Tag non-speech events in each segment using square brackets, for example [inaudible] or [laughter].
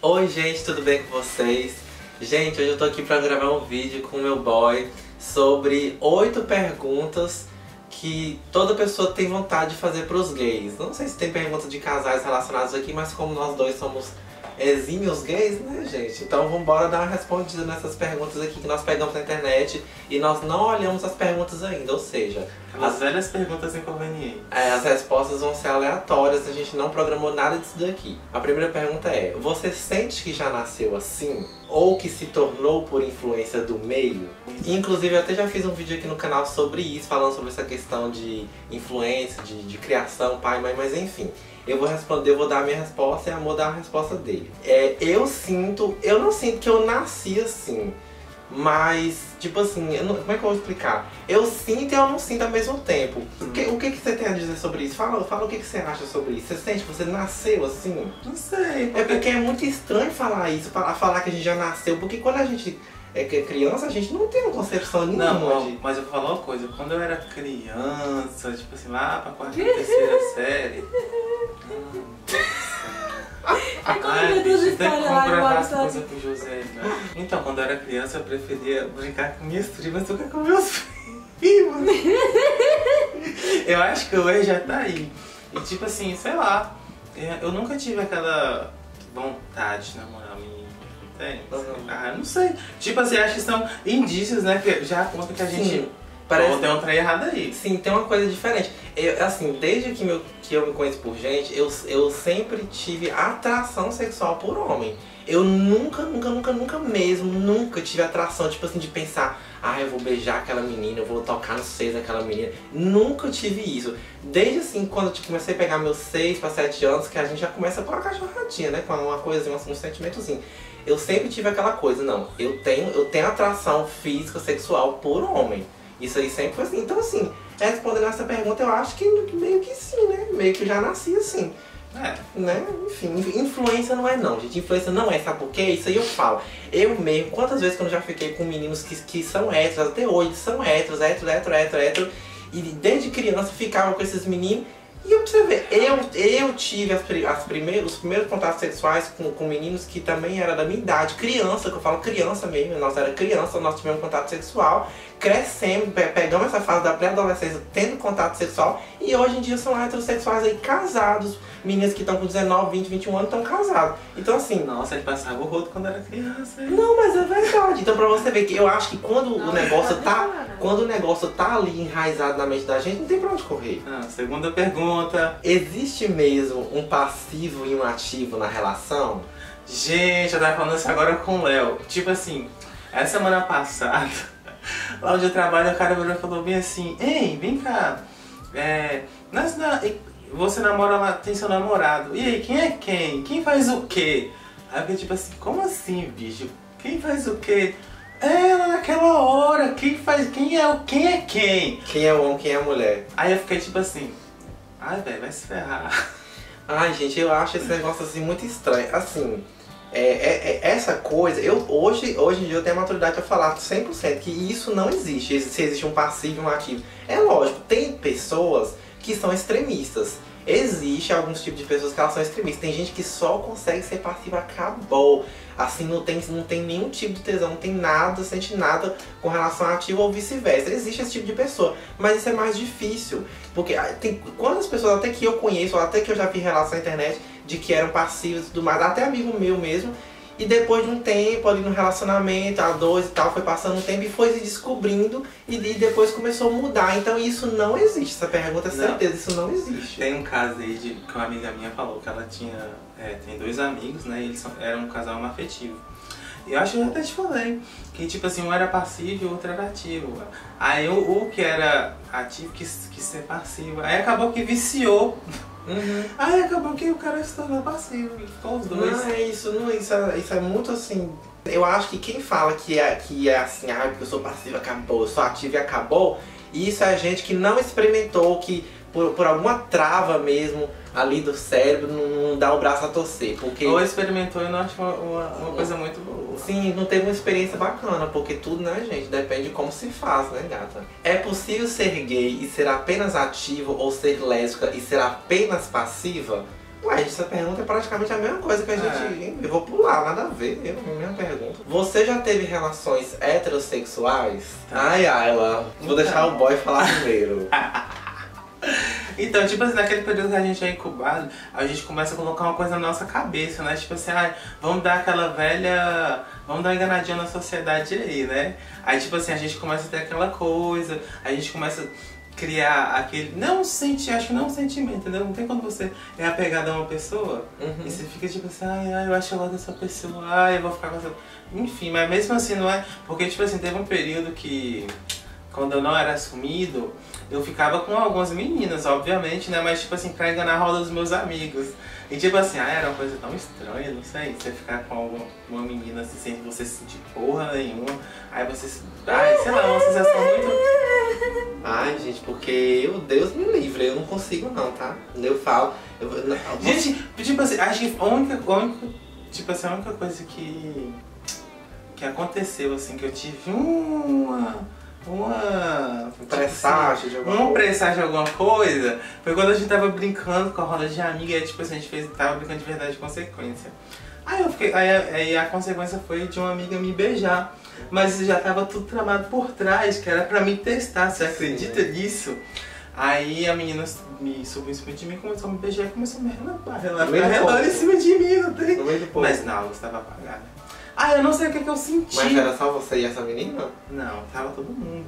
Oi gente, tudo bem com vocês? Gente, hoje eu tô aqui pra gravar um vídeo com o meu boy sobre oito perguntas que toda pessoa tem vontade de fazer pros gays. Não sei se tem perguntas de casais relacionados aqui, mas como nós dois somos exímios gays, né, gente? Então vamos embora dar uma respondida nessas perguntas aqui que nós pegamos na internet e nós não olhamos as perguntas ainda, ou seja... As velhas perguntas inconvenientes. É, as respostas vão ser aleatórias, a gente não programou nada disso daqui. A primeira pergunta é, você sente que já nasceu assim? Ou que se tornou por influência do meio? Inclusive eu até já fiz um vídeo aqui no canal sobre isso, falando sobre essa questão de influência, de, de criação, pai, mãe, mas enfim. Eu vou responder, eu vou dar a minha resposta e a amor dar a resposta dele. É, eu sinto, eu não sinto que eu nasci assim. Mas, tipo assim, não, como é que eu vou explicar? Eu sinto e eu não sinto ao mesmo tempo. O que, o que, que você tem a dizer sobre isso? Fala, fala o que, que você acha sobre isso. Você sente que você nasceu assim? Não sei. Porque... É porque é muito estranho falar isso, falar, falar que a gente já nasceu. Porque quando a gente é criança, a gente não tem uma concepção nenhuma. Não, de... mas eu vou falar uma coisa. Quando eu era criança, tipo assim, lá pra quarta, terceira série... É como Ai, história lá, pro José, né? Então, quando eu era criança, eu preferia brincar com minhas primas do que com meus [laughs] primos. eu acho que hoje já tá aí. E tipo assim, sei lá, é, eu nunca tive aquela vontade de namorar menino. Tem? Uhum. Ah, não sei. Tipo assim, acho que são indícios, né? Que já conta que a gente. Sim. Parece... Ou tem um trem errado aí. Sim, tem uma coisa diferente. Eu, assim, desde que, meu, que eu me conheço por gente, eu, eu sempre tive atração sexual por homem. Eu nunca, nunca, nunca, nunca mesmo, nunca tive atração, tipo assim, de pensar, ah, eu vou beijar aquela menina, eu vou tocar no seis daquela menina. Nunca tive isso. Desde assim, quando eu tipo, comecei a pegar meus seis para sete anos, que a gente já começa com a cachorradinha, né? Com uma coisa, um, um sentimentozinho. Eu sempre tive aquela coisa, não, eu tenho, eu tenho atração física, sexual por homem. Isso aí sempre foi assim. Então, assim, respondendo essa pergunta, eu acho que meio que sim, né? Meio que já nasci assim. É. Né? Enfim, influência não é não, gente. Influência não é, sabe por quê? Isso aí eu falo. Eu mesmo, quantas vezes que eu já fiquei com meninos que, que são héteros, até hoje são héteros, héteros, héteros, héteros, héteros, e desde criança ficava com esses meninos e pra você ver, eu, eu tive as, as primeiros, os primeiros contatos sexuais com, com meninos que também era da minha idade, criança, que eu falo criança mesmo, nós era criança, nós tivemos contato sexual, crescemos, pegamos essa fase da pré-adolescência tendo contato sexual e hoje em dia são heterossexuais aí casados, meninas que estão com 19, 20, 21 anos estão casados. Então assim. Nossa, ele passava o rodo quando era criança. Hein? Não, mas é verdade. Então pra você ver que eu acho que quando não, o negócio tá. Quando o negócio tá ali enraizado na mente da gente, não tem pra onde correr. Ah, segunda pergunta. Existe mesmo um passivo e um ativo na relação? Gente, eu tava falando isso agora com o Léo. Tipo assim, essa semana passada, [laughs] lá onde eu trabalho, o cara falou bem assim, ei, vem cá. É, nós, na, você namora lá, tem seu namorado. E aí, quem é quem? Quem faz o quê? Aí eu fiquei tipo assim, como assim, bicho? Quem faz o quê? Ela naquela hora, quem faz. Quem é o. Quem é quem? Quem é o homem, quem é a mulher? Aí eu fiquei tipo assim, ai velho, vai se ferrar. [laughs] Ai, gente, eu acho esse negócio assim muito estranho. Assim, é, é, é, essa coisa, eu hoje, hoje em dia eu tenho a maturidade para falar 100% que isso não existe, se existe um passivo e um ativo. É lógico, tem pessoas que são extremistas. Existe alguns tipos de pessoas que elas são extremistas. Tem gente que só consegue ser passiva, acabou. Assim, não tem, não tem nenhum tipo de tesão, não tem nada, sente nada com relação a ativo ou vice-versa. Existe esse tipo de pessoa, mas isso é mais difícil. Porque ah, tem quantas pessoas, até que eu conheço, até que eu já vi relação na internet, de que eram passivos e tudo mais, até amigo meu mesmo, e depois de um tempo ali no relacionamento, a dois e tal, foi passando um tempo e foi se descobrindo e, e depois começou a mudar. Então isso não existe. Essa pergunta é certeza, isso não existe. Tem um caso aí de que uma amiga minha falou que ela tinha. É, tem dois amigos, né? Eles são, eram um casal afetivo. E eu acho que eu até te falei, que tipo assim, um era passivo e o outro era ativo. Aí o, o que era ativo quis, quis ser passivo. Aí acabou que viciou Uhum. Aí acabou que o cara se tornou passivo, ficou os dois. Não, é isso, não, isso, é, isso é muito assim. Eu acho que quem fala que é, que é assim, ah, porque eu sou passivo acabou, eu sou ativo e acabou, isso é gente que não experimentou, que por, por alguma trava mesmo ali do cérebro não, dá o braço a torcer. Porque... Ou experimentou e não acho uma, uma, coisa muito boa. Sim, não teve uma experiência bacana, porque tudo, né, gente, depende de como se faz, né, gata? É possível ser gay e ser apenas ativo ou ser lésbica e ser apenas passiva? Ué, essa pergunta é praticamente a mesma coisa que a gente. Eu vou pular, nada a ver. Eu, a mesma pergunta. Você já teve relações heterossexuais? Ai, Ayla. Vou deixar o boy falar primeiro. [laughs] Então, tipo assim, naquele período que a gente é incubado, a gente começa a colocar uma coisa na nossa cabeça, né? Tipo assim, ah, vamos dar aquela velha. Vamos dar uma enganadinha na sociedade aí, né? Aí, tipo assim, a gente começa a ter aquela coisa, a gente começa a criar aquele. Não sente, acho que não é um sentimento, entendeu? Não tem quando você é apegado a uma pessoa Uhum. e você fica tipo assim, ai, ai, eu acho que eu gosto dessa pessoa, ai, eu vou ficar com essa. Enfim, mas mesmo assim não é. Porque, tipo assim, teve um período que. Quando eu não era assumido, eu ficava com algumas meninas, obviamente, né? Mas, tipo assim, pra enganar a roda dos meus amigos. E, tipo assim, ah, era uma coisa tão estranha, não sei, você ficar com alguma, uma menina assim, sem você sentir porra nenhuma. Aí você. Ai, sei lá, uma sensação muito. Ai, gente, porque eu, Deus me livre, eu não consigo não, tá? Eu falo. Eu, não, Gente, tipo assim, acho que a única, a única, tipo assim, a única coisa que, que aconteceu, assim, que eu tive uma. Uma. presságio de alguma Um coisa. presságio de alguma coisa foi quando a gente tava brincando com a roda de amiga e tipo assim, a gente fez, tava brincando de verdade de consequência. Aí eu fiquei. Aí, a- aí a consequência foi de uma amiga me beijar. Mas já tava tudo tramado por trás, que era pra me testar, você acredita nisso? Aí a menina me subiu em cima de mim, começou a me beijar e começou a me relampar. Em cima de mim, não tem. Mas não, a luz tava apagada. Ah, eu não sei o que, que eu senti. Mas era só você e essa menina? Não, tava todo mundo.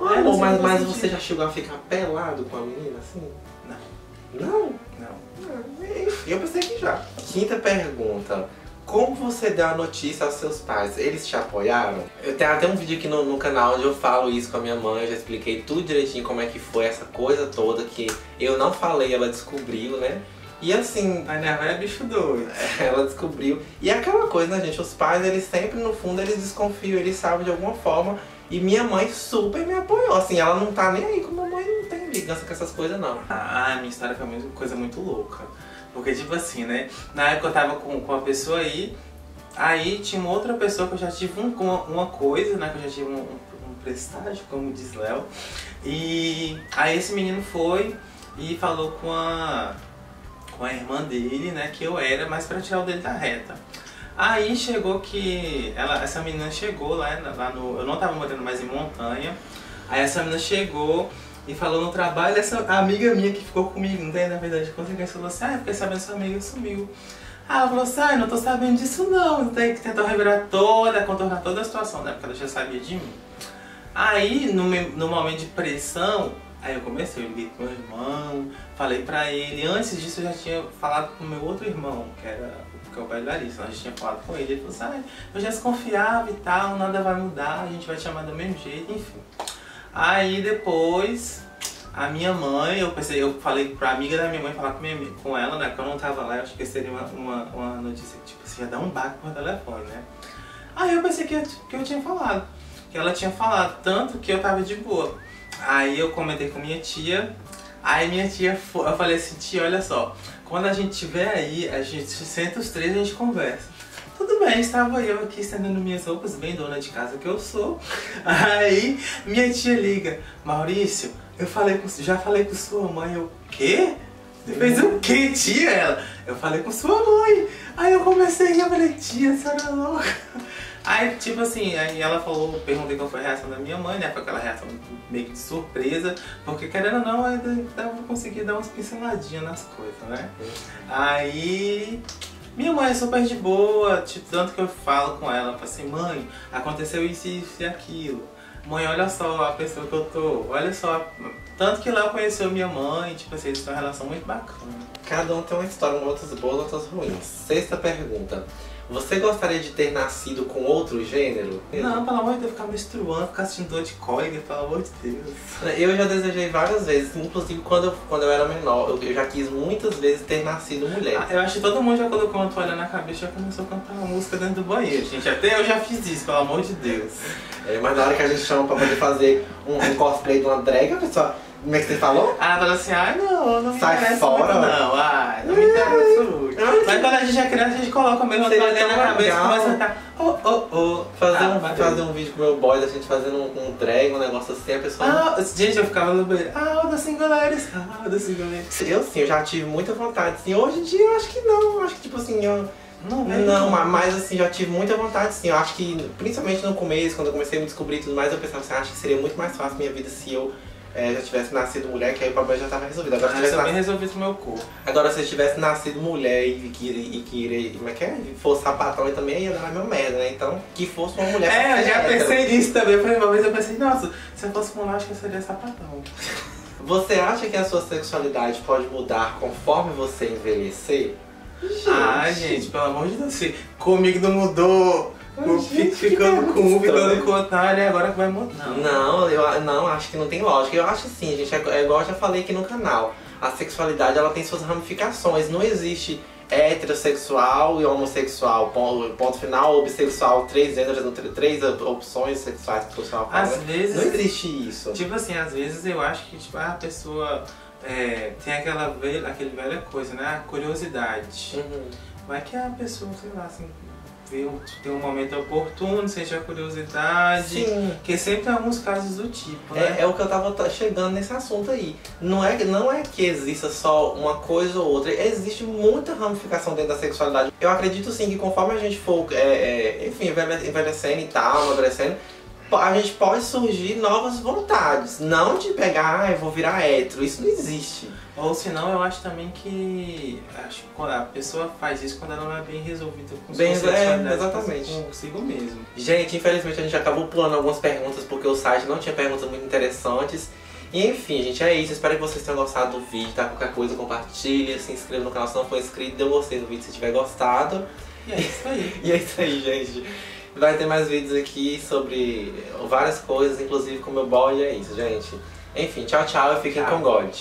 Ah, amor, o mas, mas você já chegou a ficar pelado com a menina assim? Não. Não? Não. Ah, enfim, Eu pensei que já. Quinta pergunta. Como você deu a notícia aos seus pais? Eles te apoiaram? Eu tenho até um vídeo aqui no, no canal onde eu falo isso com a minha mãe, eu já expliquei tudo direitinho como é que foi essa coisa toda que eu não falei, ela descobriu, né? E assim, A minha velha é bicho doido. ela descobriu. E é aquela coisa, né, gente? Os pais, eles sempre, no fundo, eles desconfiam, eles sabem de alguma forma. E minha mãe super me apoiou. Assim, ela não tá nem aí com a mamãe, não tem ligança com essas coisas, não. Ah, minha história foi uma coisa muito louca. Porque, tipo assim, né? Na época eu tava com, com uma pessoa aí, aí tinha uma outra pessoa que eu já tive um- uma, uma coisa, né? Que eu já tive um, um, um prestágio, como diz Léo. E aí esse menino foi e falou com a, com a irmã dele, né? Que eu era, mas pra tirar o dele da reta. Aí chegou que. Ela, essa menina chegou lá, lá no. Eu não tava morando mais em montanha. Aí essa menina chegou e falou no trabalho, essa amiga minha que ficou comigo, não tem na verdade consequência, falou assim, ah, fiquei sabendo sua amiga sumiu. Ah, ela falou assim, ah, eu não tô sabendo disso não. Tem que tentar revirar toda, contornar toda a situação, né? Porque ela já sabia de mim. Aí, no, no momento de pressão, aí eu comecei, eu liguei pro meu irmão, falei pra ele. Antes disso eu já tinha falado com meu outro irmão, que era que é o bailarista, nós já tinha falado com ele. Ele falou assim, ah, eu já desconfiava e tal, nada vai mudar, a gente vai te chamar do mesmo jeito, enfim. Aí depois, a minha mãe, eu pensei, eu falei pra amiga da minha mãe falar com, minha, com ela, né? Que eu não tava lá, eu acho que seria uma, uma, uma notícia tipo, assim, ia dar um baque por telefone, né? Aí eu pensei que que eu tinha falado. Que ela tinha falado, tanto que eu tava de boa. Aí eu comentei com minha tia, aí minha tia, fo- eu falei assim, tia, olha só, quando a gente tiver aí, a gente senta os três e a gente conversa. Tudo bem, estava eu aqui estendendo minhas roupas, bem dona de casa que eu sou. [laughs] Aí minha tia liga, Maurício, eu falei com, já falei com sua mãe, eu, quê? Você fez o quê, tia? Ela, eu falei com sua mãe. Aí eu comecei eu falei, tia, a senhora é louca. Aí, tipo assim, aí ela falou, perguntei qual foi a reação da minha mãe, né? Foi aquela reação meio que de surpresa, porque querendo ou não, ainda dava pra conseguir dar umas pinceladinhas nas coisas, né? Aí minha mãe é super de boa, tipo, tanto que eu falo com ela, falo assim, mãe, aconteceu isso, isso e aquilo. Mãe, olha só a pessoa que eu tô, olha só. Tanto que lá eu conheceu minha mãe, tipo assim, eles têm uma relação muito bacana. Cada um tem uma história, outras boas, outras ruins. Sexta pergunta. Você gostaria de ter nascido com outro gênero? Não, pelo amor de Deus, ficar menstruando, ficar sentindo dor de cólica, pelo amor de Deus. Eu já desejei várias vezes, inclusive quando eu, quando eu era menor, eu, eu já quis muitas vezes ter nascido mulher. Ah, Eu acho que todo mundo já colocou uma toalha na cabeça e já começou a cantar uma música dentro do banheiro, gente. Até eu já fiz isso, pelo amor de Deus. É, mas na hora que a gente chama pra poder fazer um, um cosplay de uma drag, a pessoa. Como é que você falou? Ah, ela falou assim, ai não, não me Sai fora. muito não, ai, não me interessa muito. Ai, Mas quando a gente é criança, a gente coloca mesmo a tão na cabeça e começa a cantar. Oh, oh, oh. Fazer, Ah, um, valeu. fazer um vídeo com o meu boy, a gente fazendo um, um drag, um negócio assim, a pessoa. Ah, gente, eu ficava no banheiro. Ah, o da Singulares. Ah, o da Singulares. Eu sim, eu já tive muita vontade, sim. Hoje em dia eu acho que não, eu acho que tipo assim, eu. Não, Não, mas, mas, assim, já tive muita vontade sim. Eu acho que, principalmente no começo, quando eu comecei a me descobrir e tudo mais, eu pensava assim, acho que seria muito mais fácil minha vida se eu eh, já tivesse nascido mulher, que aí o problema já estava resolvido. Agora, Ah, tivesse eu também nascido, resolvi isso no meu corpo. agora se eu tivesse nascido mulher e que, e que como é que é? Fosse sapatão e também ia dar a mesma merda, né? Então, que fosse uma mulher. É, eu já hétero. pensei nisso também. Eu falei, uma vez eu pensei, nossa, se eu fosse mulher, acho que eu seria sapatão. Você acha que a sua sexualidade pode mudar conforme você envelhecer? Ah, gente, pelo amor de Deus, comigo não mudou. Ficando com um, ficando com o otário, e agora que vai mudar. Não, eu não, acho que não tem lógica. Eu acho assim, gente, é, é igual eu já falei aqui no canal. A sexualidade ela tem suas ramificações. Não existe heterossexual e homossexual, ponto, ponto final, ou bissexual, três gêneros, tr- três opções sexuais que o pessoal fala. Às vezes, Não existe isso. tipo assim, às vezes eu acho que tipo, a pessoa é, tem aquela velha, aquele velha coisa, né? A curiosidade. Uhum. Vai que a pessoa, sei lá, assim, um, tem um momento oportuno, sente a curiosidade. Sim. Porque sempre tem alguns casos do tipo, né? É, é o que eu tava chegando nesse assunto aí. Não é, não é que exista só uma coisa ou outra, existe muita ramificação dentro da sexualidade. Eu acredito sim que conforme a gente for, é, é, enfim, envelhe- envelhecendo e tal, amadurecendo, a gente pode surgir novas vontades. Não de pegar, ah, eu vou virar hétero. Isso não existe. Ou senão eu acho também que acho que a pessoa faz isso quando ela não é bem resolvida com Bem, sua é, exatamente. consigo mesmo. Gente, infelizmente a gente acabou pulando algumas perguntas porque o site não tinha perguntas muito interessantes. E enfim, gente, é isso. Espero que vocês tenham gostado do vídeo, tá? Qualquer coisa, compartilha, se inscreva no canal se não for inscrito, dê um gostei no vídeo se tiver gostado. E é isso aí. [laughs] E é isso aí, gente. Vai ter mais vídeos aqui sobre várias coisas, inclusive com meu boy, e é isso, gente. Enfim, tchau, tchau e fiquem Tchau. com God.